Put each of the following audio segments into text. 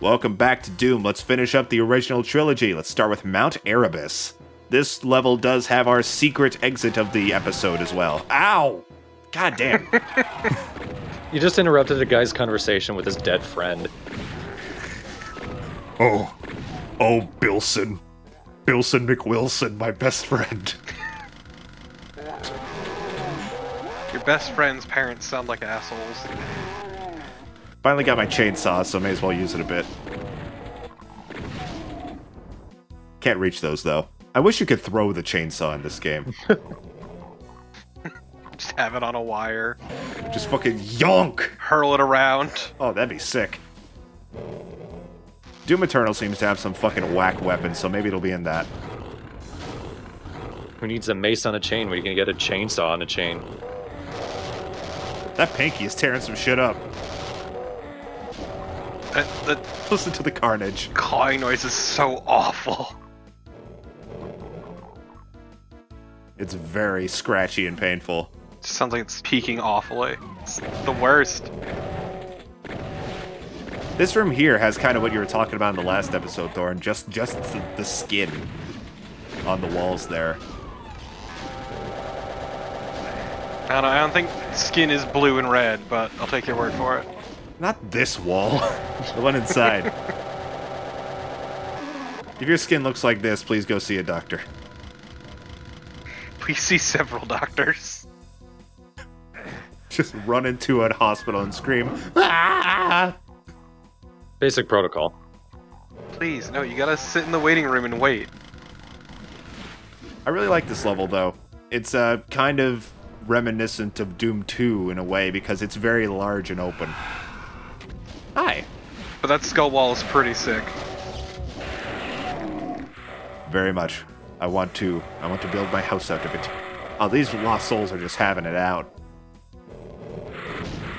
Welcome back to Doom. Let's finish up the original trilogy. Let's start with Mount Erebus. This level does have our secret exit of the episode as well. Ow! God damn. You just interrupted a guy's conversation with his dead friend. oh. Oh, Bilson. Bilson McWilson, my best friend. Your best friend's parents sound like assholes. Finally got my chainsaw, so may as well use it a bit. Can't reach those, though. I wish you could throw the chainsaw in this game. Just have it on a wire, Just fucking yonk! hurl it around. Oh, that'd be sick. Doom Eternal seems to have some fucking whack weapons, so maybe it'll be in that. Who needs a mace on a chain when you can get a chainsaw on a chain? That Pinky is tearing some shit up. Uh, that, that Listen to the carnage. clawing noise is so awful. It's very scratchy and painful. It sounds like it's peaking awfully. It's the worst. This room here has kind of what you were talking about in the last episode, Thorn. Just, just the, the skin on the walls there. I don't, I don't think skin is blue and red, but I'll take your word for it. Not this wall. the one inside. if your skin looks like this, please go see a doctor. We see several doctors. Just run into a hospital and scream. "Ah!" Basic protocol. Please, no, you gotta sit in the waiting room and wait. I really like this level though. It's uh, kind of reminiscent of Doom 2 in a way because it's very large and open. Hi. But that skull wall is pretty sick. Very much. I want to I want to build my house out of it. Oh, these lost souls are just having it out.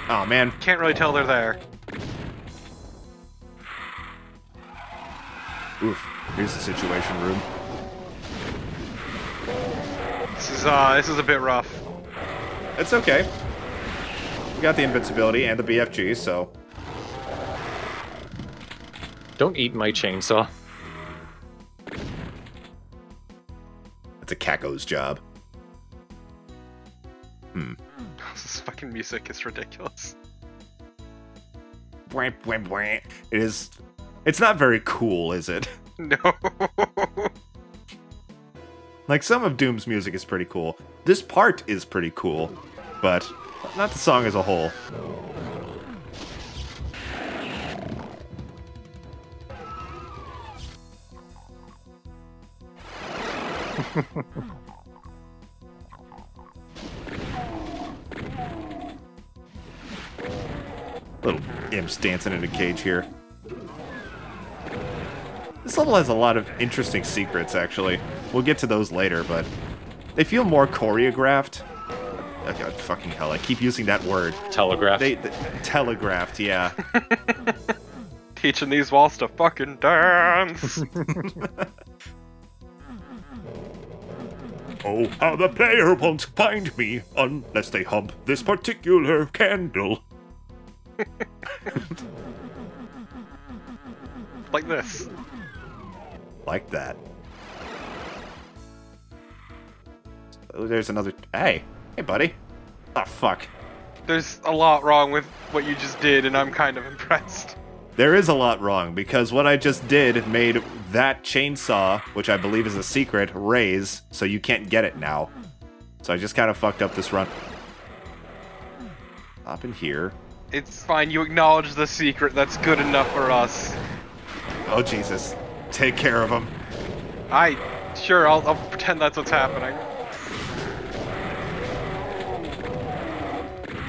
Oh man, Can't really tell they're there. oof. Here's the situation room. This is uh, this is a bit rough. It's okay. We got the invincibility and the BFG, so Don't eat my chainsaw. That's a Caco's job. Hmm. This fucking music is ridiculous. Bwah, bwah, bwah. It is. It's not very cool, is it? No. Like some of Doom's music is pretty cool. This part is pretty cool, but not the song as a whole. Little imps dancing in a cage here. This level has a lot of interesting secrets, actually. We'll get to those later, but they feel more choreographed. Oh, God, fucking hell, I keep using that word. Telegraph. They, they telegraphed, yeah. Teaching these walls to fucking dance. oh, how the player won't find me unless they hump this particular candle. like this. Like that. Oh, there's another. Hey, hey, buddy. Oh, fuck. There's a lot wrong with what you just did, and I'm kind of impressed. There is a lot wrong because what I just did made that chainsaw, which I believe is a secret, raise, so you can't get it now. So I just kind of fucked up this run. Up in here. It's fine, you acknowledge the secret, that's good enough for us. Oh Jesus! Take care of him. I. Sure, I'll, I'll pretend that's what's happening.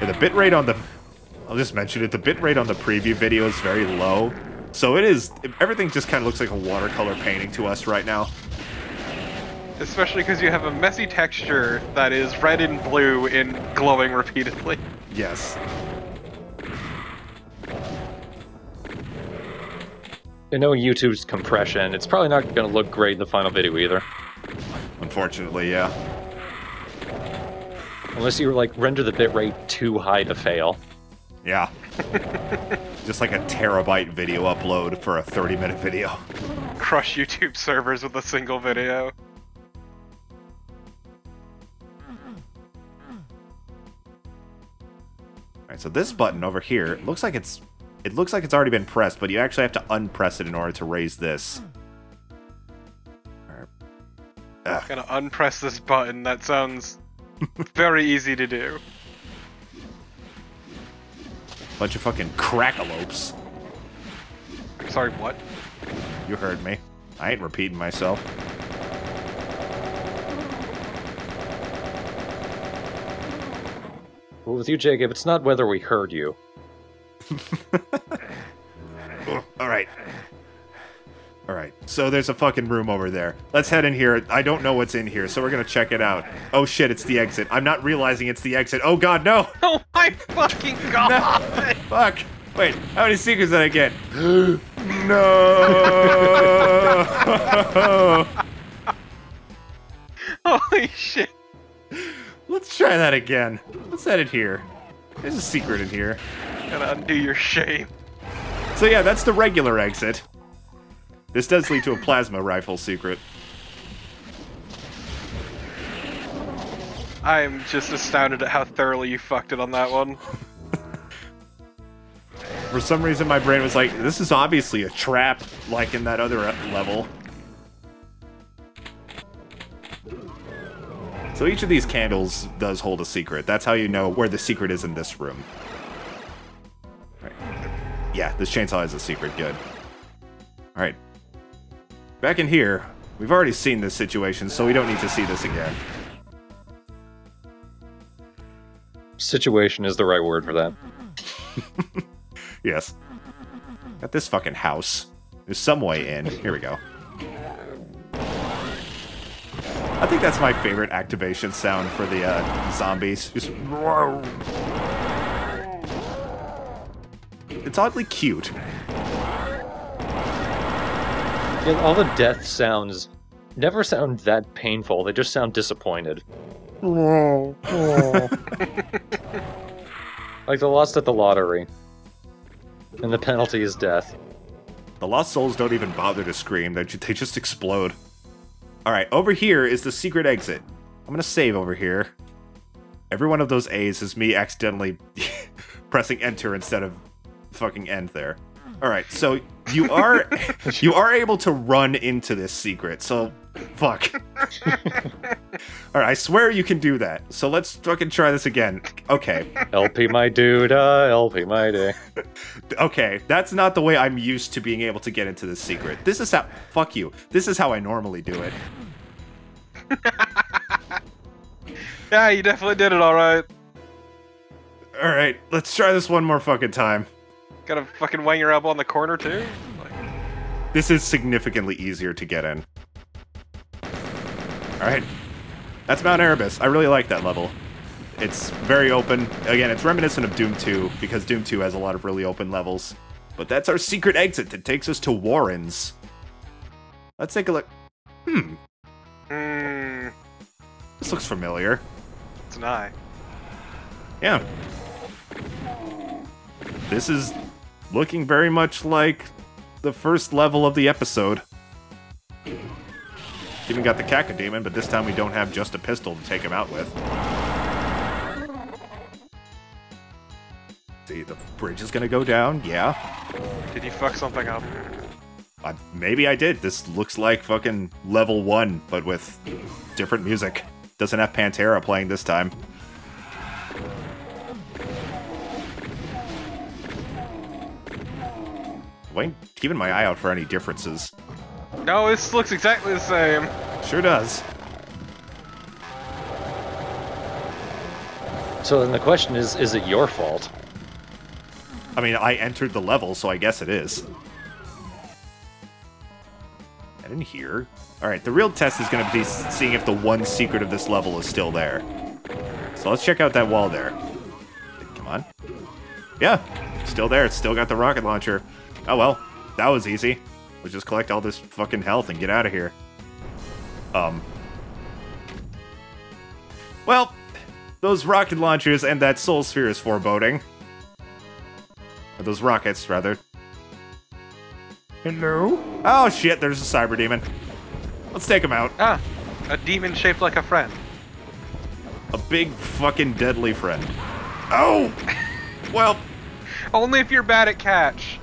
Yeah, the bitrate on the. I'll just mention it. The bitrate on the preview video is very low, so it is. Everything just kind of looks like a watercolor painting to us right now. Especially because you have a messy texture that is red and blue and glowing repeatedly. Yes. You know YouTube's compression. It's probably not going to look great in the final video either. Unfortunately, yeah. Unless you like render the bitrate too high to fail. Yeah. Just like a terabyte video upload for a 30 minute video. Crush YouTube servers with a single video. Alright, so this button over here looks like it's it looks like it's already been pressed, but you actually have to unpress it in order to raise this. I'm Gonna unpress this button. That sounds very easy to do. Bunch of fucking crackalopes. Sorry, what? You heard me. I ain't repeating myself. Well, with you, Jacob, it's not whether we heard you. Ugh, Alright. Alright, so there's a fucking room over there. Let's head in here. I don't know what's in here, so we're gonna check it out. Oh shit, it's the exit. I'm not realizing it's the exit. Oh god, no! Oh my fucking god! Fuck! Wait, how many secrets did I get? no! Holy shit! Let's try that again. Let's edit here. There's a secret in here. Gotta undo your shame. So yeah, that's the regular exit. This does lead to a plasma rifle secret. I'm just astounded at how thoroughly you fucked it on that one. For some reason, my brain was like, this is obviously a trap, like in that other level. So each of these candles does hold a secret. That's how you know where the secret is in this room. Right. Yeah, this chainsaw is a secret. Good. Alright. Back in here, we've already seen this situation, so we don't need to see this again. Situation is the right word for that. Yes. Got this fucking house. There's some way in. Here we go. I think that's my favorite activation sound for the uh, zombies. Just It's oddly cute. Yeah, all the death sounds never sound that painful. They just sound disappointed. like the lost at the lottery. And the penalty is death. The lost souls don't even bother to scream. They, they just explode. All right, over here is the secret exit. I'm gonna save over here. Every one of those A's is me accidentally pressing enter instead of fucking end there. All right, so you are you are able to run into this secret. So fuck. All right, I swear you can do that. So let's fucking try this again. Okay. LP my dude, uh, LP my day. Okay, that's not the way I'm used to being able to get into this secret. This is how fuck you. This is how I normally do it. Yeah, you definitely did it alright. All right, let's try this one more fucking time. Gotta fucking wang your elbow on the corner too? Like, This is significantly easier to get in. All right. That's Mount Erebus. I really like that level. It's very open. Again, it's reminiscent of Doom 2 because Doom 2 has a lot of really open levels. But that's our secret exit that takes us to Warrens. Let's take a look. Hmm, hmm, this looks familiar. it's an eye. Yeah. This is looking very much like the first level of the episode. Even got the Cacodemon, but this time we don't have just a pistol to take him out with. See, the bridge is gonna go down, yeah. Did you fuck something up? Maybe I did. This looks like fucking level one, but with different music. Doesn't have Pantera playing this time. Wait, keeping my eye out for any differences. No, this looks exactly the same. Sure does. So then the question is, is it your fault? I mean, I entered the level, so I guess it is. And in here. Alright, the real test is going to be seeing if the one secret of this level is still there. So let's check out that wall there. Come on. Yeah, still there. It's still got the rocket launcher. Oh well, that was easy. We'll just collect all this fucking health and get out of here. Um. Well, those rocket launchers and that soul sphere is foreboding. Or those rockets, rather. Hello? Oh shit, there's a cyber demon. Let's take him out. Ah, a demon shaped like a friend. A big fucking deadly friend. Oh! Well, Only if you're bad at catch.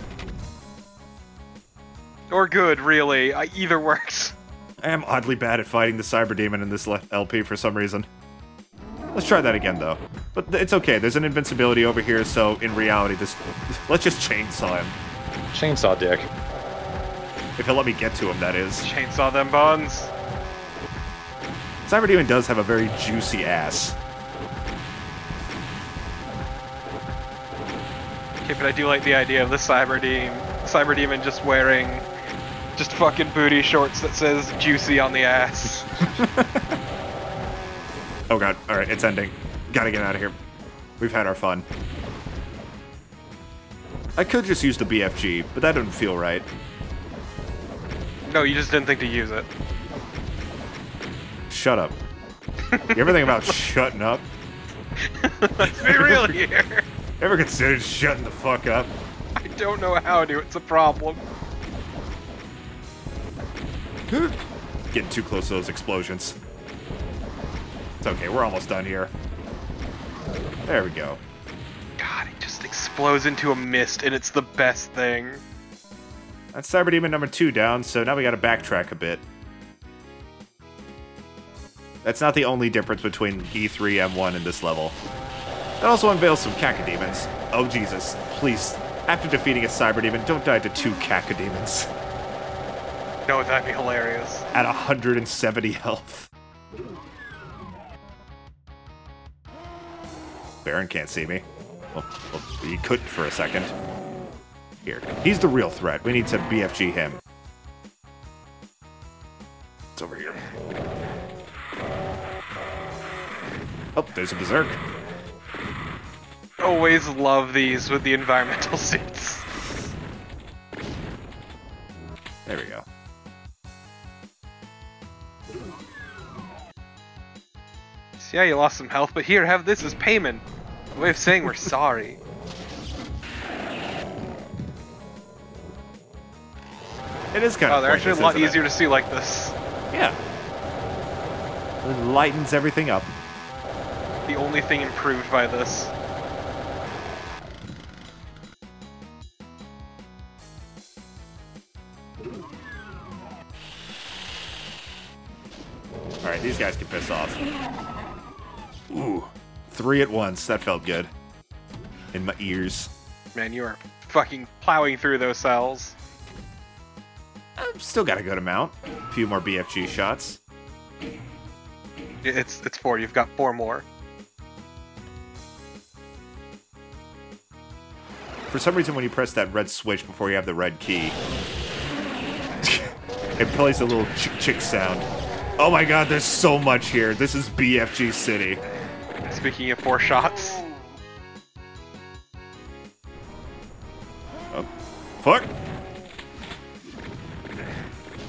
Or good, really. I, either works. I am oddly bad at fighting the cyber demon in this LP for some reason. Let's try that again, though. But th- it's okay, there's an invincibility over here, so in reality, this... Let's just chainsaw him. Chainsaw dick. If he'll let me get to him, that is. Chainsaw them buns. Cyber Demon does have a very juicy ass. Okay, but I do like the idea of the cyber demon, cyber demon just wearing just fucking booty shorts that says juicy on the ass. Oh god, alright, it's ending. Gotta get out of here. We've had our fun. I could just use the BFG, but that doesn't feel right. no, you just didn't think to use it. Shut up. You ever think about shutting up? Let's be real here. Ever considered shutting the fuck up? I don't know how to. It's a problem. Getting too close to those explosions. It's okay, we're almost done here. There we go. God, it just explodes into a mist, and it's the best thing. That's Cyber Demon number two down, so now we gotta backtrack a bit. That's not the only difference between E3 M1 in this level. It also unveils some Cacodemons. Oh Jesus, please, after defeating a Cyber Demon, don't die to two Cacodemons No, that'd be hilarious. at 170 health. Baron can't see me. Well, well, he couldn't for a second. Here. He's the real threat. We need to BFG him. It's over here. Oh, there's a Berserk. Always love these with the environmental suits. There we go. So yeah, you lost some health, but here, have this as payment. A way of saying we're sorry. It is kind Oh, of they're actually a lot it? easier to see like this. Yeah. It lightens everything up. The only thing improved by this. These guys can piss off. Ooh. Three at once. That felt good. In my ears. Man, you are fucking plowing through those cells. I've still got a good amount. A few more BFG shots. It's it's four. You've got four more. For some reason, when you press that red switch before you have the red key, it plays a little chick chick sound. Oh my god, there's so much here. This is BFG City. Speaking of four shots, Oh, fuck.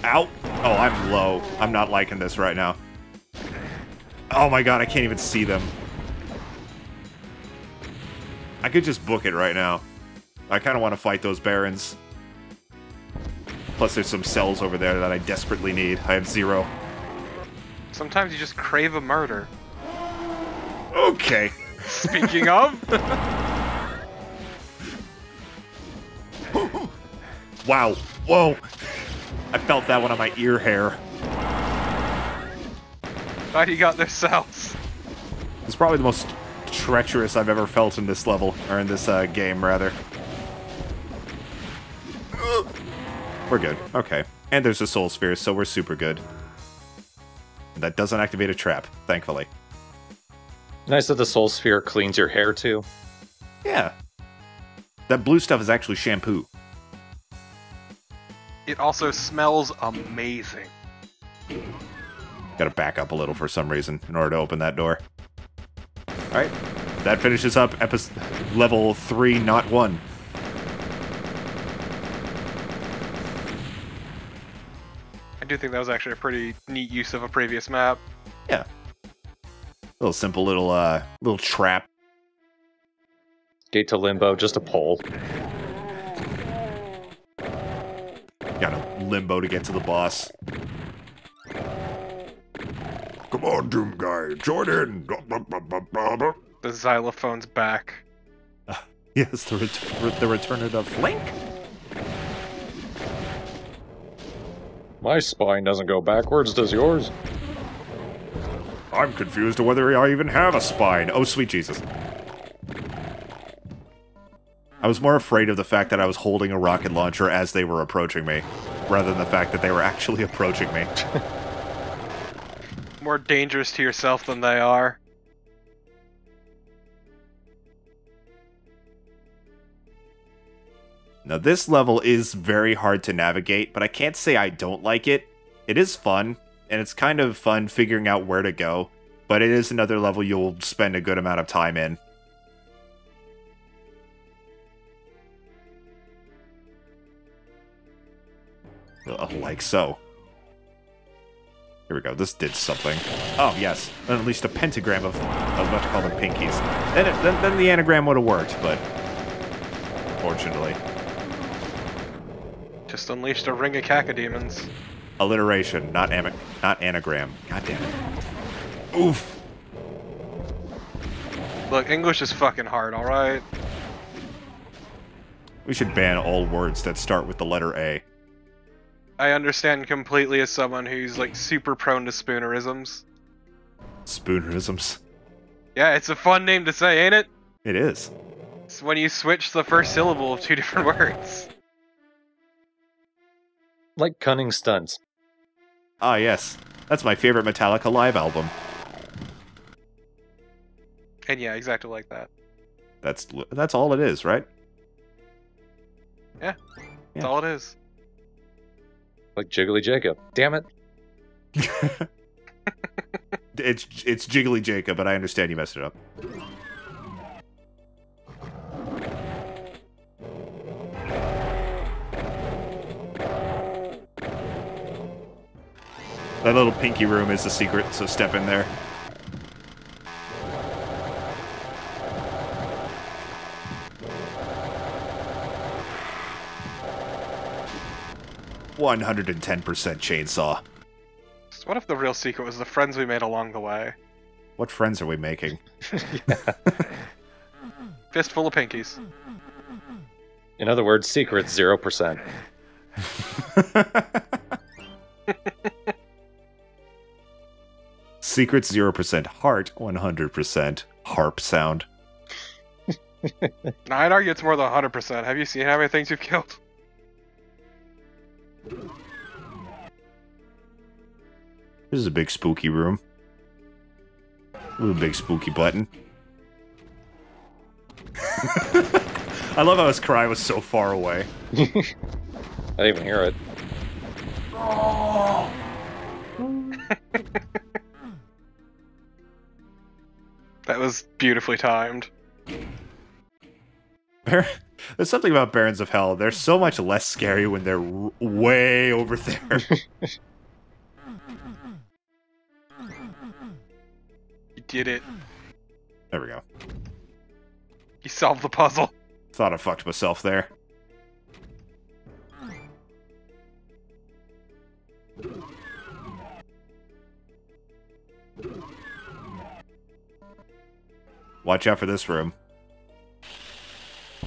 Ow. Oh, I'm low. I'm not liking this right now. Oh my god, I can't even see them. I could just book it right now. I kind of want to fight those barons. Plus, there's some cells over there that I desperately need. I have zero. Sometimes you just crave a murder. Okay. Speaking of, Wow. Whoa. I felt that one on my ear hair. glad you got their cells. It's probably the most treacherous I've ever felt in this level, or in this uh, game, rather. We're good. Okay. And there's a soul sphere, so we're super good. That doesn't activate a trap, thankfully. Nice that the soul sphere cleans your hair too. Yeah. That blue stuff is actually shampoo. It also smells amazing. Gotta back up a little for some reason in order to open that door. Alright. That finishes up episode level 3, not 1. do think that was actually a pretty neat use of a previous map. Yeah. Little simple little uh little trap. Gate to limbo, just a pole. Got a limbo to get to the boss. Come on, Doom Guy, join in! The xylophone's back. Uh, yes, the, ret- the return of Flink? My spine doesn't go backwards, does yours? I'm confused to whether I even have a spine. Oh, sweet Jesus. I was more afraid of the fact that I was holding a rocket launcher as they were approaching me, rather than the fact that they were actually approaching me. More dangerous to yourself than they are. Now, this level is very hard to navigate, but I can't say I don't like it. It is fun, and it's kind of fun figuring out where to go, but it is another level you'll spend a good amount of time in. Uh, like so. Here we go. This did something. Oh, yes. At least a pentagram of... I was about to call them pinkies. Then, it, then, then the anagram would have worked, but... Unfortunately. Just unleashed a ring of cacodemons. Alliteration, not am- not anagram. God damn it. Oof. Look, English is fucking hard, alright? We should ban all words that start with the letter A. I understand completely as someone who's like super prone to spoonerisms. Spoonerisms. Yeah, it's a fun name to say, ain't it? It is. It's when you switch the first syllable of two different words. Like cunning stunts. Ah, yes. That's my favorite Metallica live album. And yeah, exactly like that. That's that's all it is, right? That's Yeah. That's all it is. Like Jiggly Jacob. Damn it. It's it's Jiggly Jacob, but I understand you messed it up. That little pinky room is the secret, so step in there. One hundred and ten percent chainsaw. So what if the real secret was the friends we made along the way? What friends are we making? Fistful of pinkies. In other words, secret 0%. Secret 0%, heart 100%, harp sound. Now, I'd argue it's more than 100%. Have you seen how many things you've killed? This is a big spooky room. Ooh, big spooky button. I love how his cry was so far away. I didn't even hear it. Beautifully timed. There's something about Barons of Hell. They're so much less scary when they're way over there. You did it. there we go. You solved the puzzle. Thought I fucked myself there. Watch out for this room.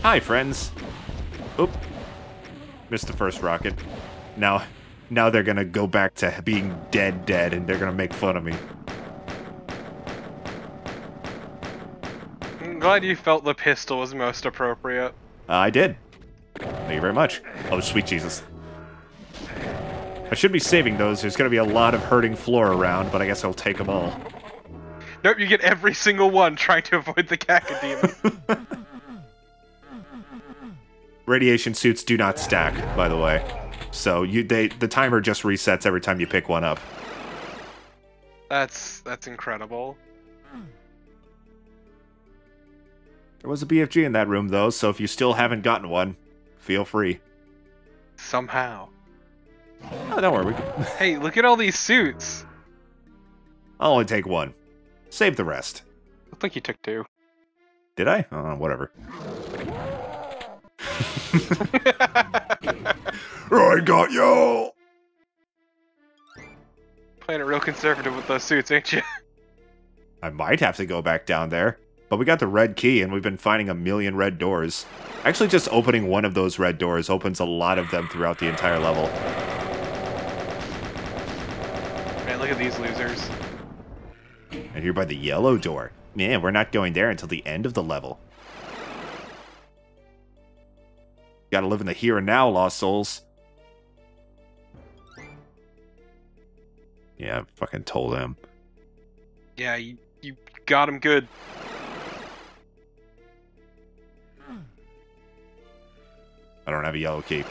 Hi, friends. Oop. Missed the first rocket. Now, now they're gonna go back to being dead dead and they're gonna make fun of me. I'm glad you felt the pistol was most appropriate. Uh, I did. Thank you very much. Oh, sweet Jesus. I should be saving those. There's going to be a lot of hurting floor around, but I guess I'll take them all. Nope, you get every single one trying to avoid the cacodemon. Radiation suits do not stack, by the way. So you they the timer just resets every time you pick one up. that's that's incredible. There was a BFG in that room though, so if you still haven't gotten one, feel free. Somehow. Oh, don't worry. We can... Hey, look at all these suits. I'll only take one. Save the rest. Looked like you took two. Did I? Oh, whatever. I got you! Playing it real conservative with those suits, ain't you? I might have to go back down there. But we got the red key, and we've been finding a million red doors. Actually, just opening one of those red doors opens a lot of them throughout the entire level. Man, look at these losers. And here by the yellow door. Man, we're not going there until the end of the level. Gotta live in the here and now, Lost Souls. Yeah, I fucking told him. Yeah, you, you got him good. I don't have a yellow key.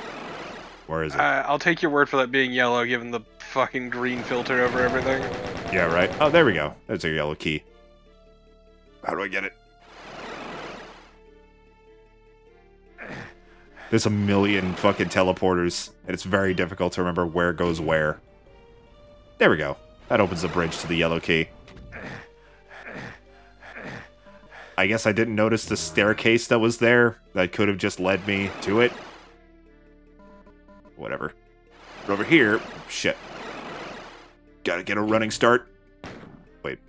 Where is it? Uh, I'll take your word for that being yellow, given the fucking green filter over everything. yeah, right. Oh, there we go. There's a yellow key. How do I get it? There's a million fucking teleporters, and it's very difficult to remember where goes where. There we go. That opens the bridge to the yellow key. I guess I didn't notice the staircase that was there. That could have just led me to it. Whatever. But over here, shit. Gotta get a running start. Wait.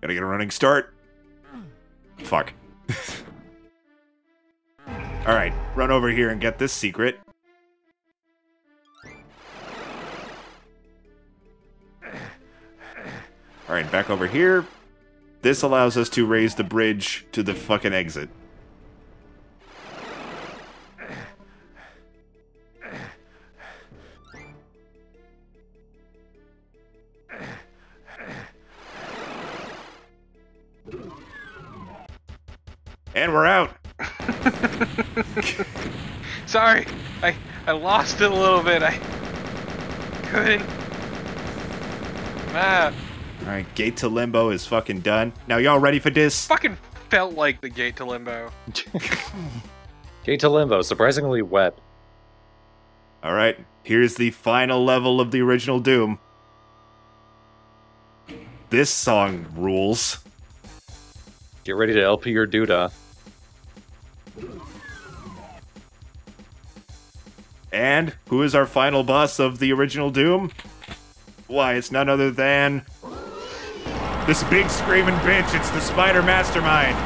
Gotta get a running start. Fuck. Alright, run over here and get this secret. Alright, back over here. This allows us to raise the bridge to the fucking exit. And we're out. Sorry, I I lost it a little bit. I couldn't. Ah, Alright, gate to limbo is fucking done. Now y'all ready for this? fucking felt like the gate to limbo. Gate to Limbo, surprisingly wet. Alright, here's the final level of the original Doom. This song rules. Get ready to LP your Duda. And who is our final boss of the original Doom? Why, it's none other than this big screaming bitch. It's the Spider Mastermind.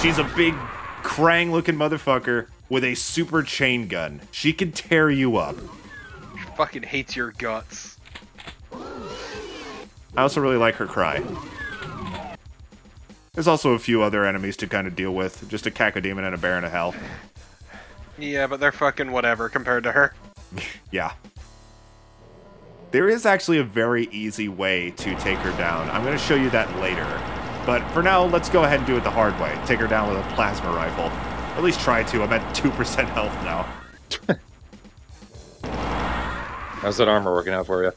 She's a big Krang looking motherfucker with a super chain gun. She can tear you up. She Fucking hates your guts. I also really like her cry. There's also a few other enemies to kind of deal with. Just a Cacodemon and a Baron of Hell. Yeah, but they're fucking whatever compared to her. Yeah. There is actually a very easy way to take her down. I'm going to show you that later. But for now, let's go ahead and do it the hard way. Take her down with a plasma rifle. At least try to. I'm at 2% health now. How's that armor working out for you?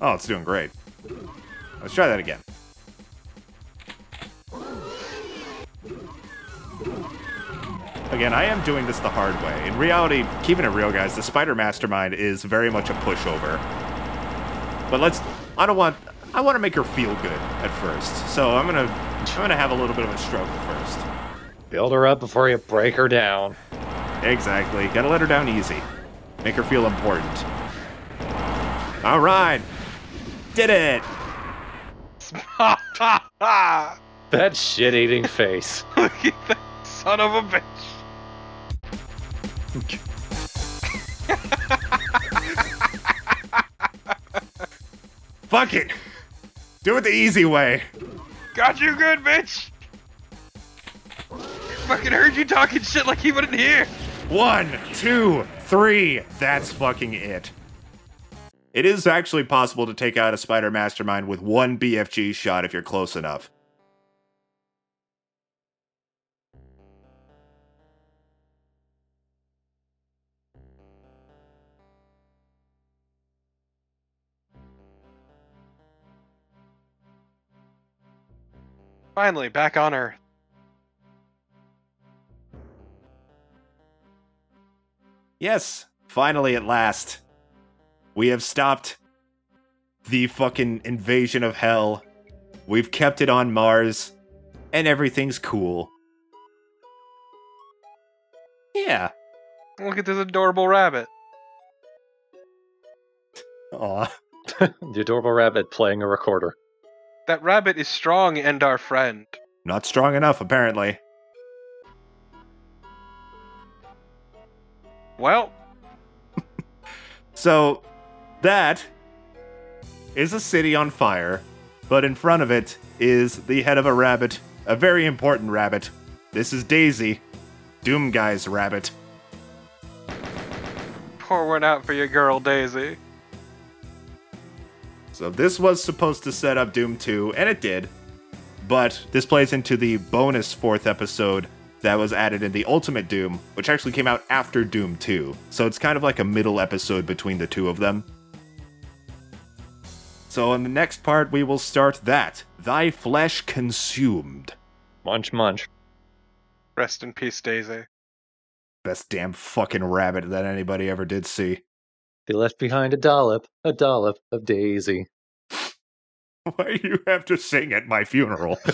Oh, it's doing great. Let's try that again. Again, I am doing this the hard way. In reality, keeping it real, guys, the Spider Mastermind is very much a pushover. But let's. I don't want. I want to make her feel good at first. So I'm gonna. I'm gonna have a little bit of a struggle first. Build her up before you break her down. Exactly. Gotta let her down easy. Make her feel important. All right. Did it. Ha ha ha! That shit eating face. Look at that son of a bitch. Fuck it. Do it the easy way. Got you good, bitch. Fucking heard you talking shit like he wouldn't hear. One, two, three. That's fucking it. It is actually possible to take out a spider mastermind with one BFG shot if you're close enough. Finally, back on Earth. Yes, finally at last. We have stopped the fucking invasion of hell. We've kept it on Mars, and everything's cool. Yeah. Look at this adorable rabbit. Aw. the adorable rabbit playing a recorder. That rabbit is strong and our friend. Not strong enough, apparently. Well, So, that is a city on fire, but in front of it is the head of a rabbit, a very important rabbit. This is Daisy, Doom Guy's rabbit. pour one out for your girl Daisy. So, this was supposed to set up Doom 2, and it did. But this plays into the bonus fourth episode that was added in the Ultimate Doom, which actually came out after Doom 2. So, it's kind of like a middle episode between the two of them. So, in the next part, we will start that Thy Flesh Consumed. Munch, munch. Rest in peace, Daisy. Best damn fucking rabbit that anybody ever did see. They left behind a dollop, a dollop of Daisy. Why do you have to sing at my funeral?